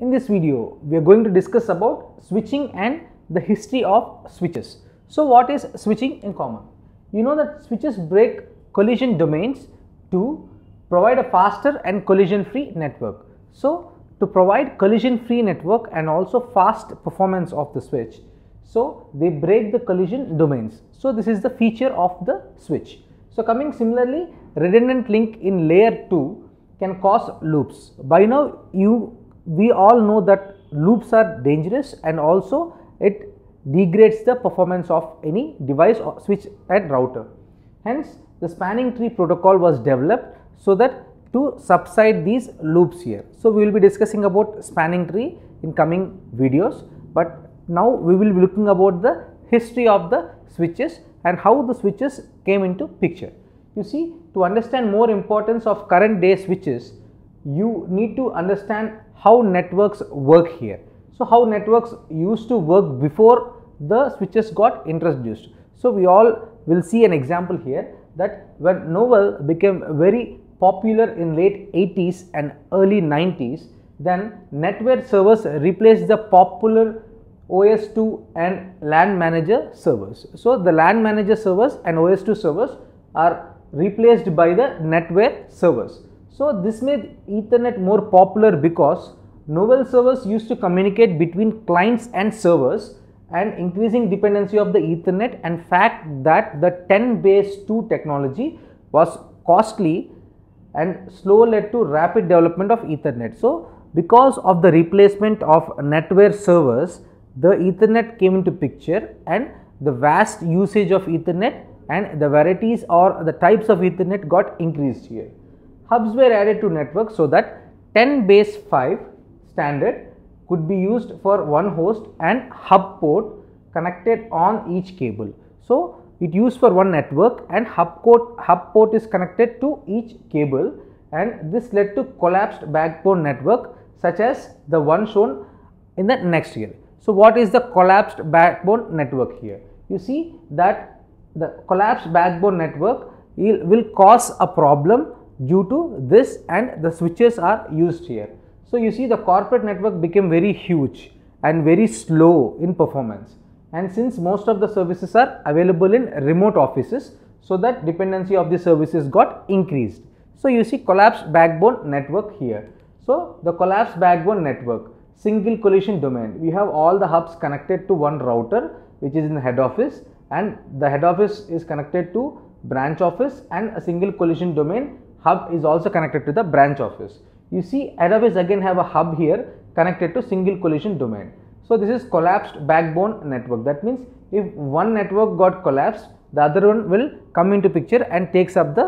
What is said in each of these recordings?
In this video, we are going to discuss about switching and the history of switches. So, what is switching in common? You know that switches break collision domains to provide a faster and collision free network. So, to provide collision free network and also fast performance of the switch, so they break the collision domains. So, this is the feature of the switch. So, coming similarly redundant link in layer 2 can cause loops. By now you we all know that loops are dangerous and also it degrades the performance of any device or switch and router. Hence the spanning tree protocol was developed so that to subside these loops here. So, we will be discussing about spanning tree in coming videos, but now we will be looking about the history of the switches and how the switches came into picture. You see to understand more importance of current day switches, you need to understand how networks work here. So, how networks used to work before the switches got introduced. So, we all will see an example here that when Novell became very popular in late 80s and early 90s, then NetWare servers replaced the popular OS2 and LAN manager servers. So, the LAN manager servers and OS2 servers are replaced by the NetWare servers. So, this made Ethernet more popular because Novell servers used to communicate between clients and servers and increasing dependency of the Ethernet and fact that the 10 base 2 technology was costly and slow led to rapid development of Ethernet. So, because of the replacement of NetWare servers, the Ethernet came into picture and the vast usage of Ethernet and the varieties or the types of Ethernet got increased here. Hubs were added to network so that 10 base 5 standard could be used for one host and hub port connected on each cable. So, it used for one network and hub port, hub port is connected to each cable and this led to collapsed backbone network such as the one shown in the next year. So, what is the collapsed backbone network here? You see that the collapsed backbone network will cause a problem due to this and the switches are used here. So, you see the corporate network became very huge and very slow in performance and since most of the services are available in remote offices, so that dependency of the services got increased. So, you see collapsed backbone network here. So, the collapsed backbone network single collision domain we have all the hubs connected to one router which is in the head office and the head office is connected to branch office and a single collision domain hub is also connected to the branch office. You see office again have a hub here connected to single collision domain. So, this is collapsed backbone network that means if one network got collapsed the other one will come into picture and takes up the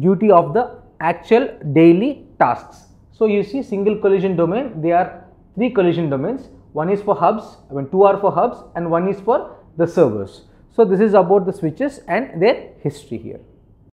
duty of the actual daily tasks. So, you see single collision domain they are three collision domains one is for hubs I mean two are for hubs and one is for the servers. So, this is about the switches and their history here.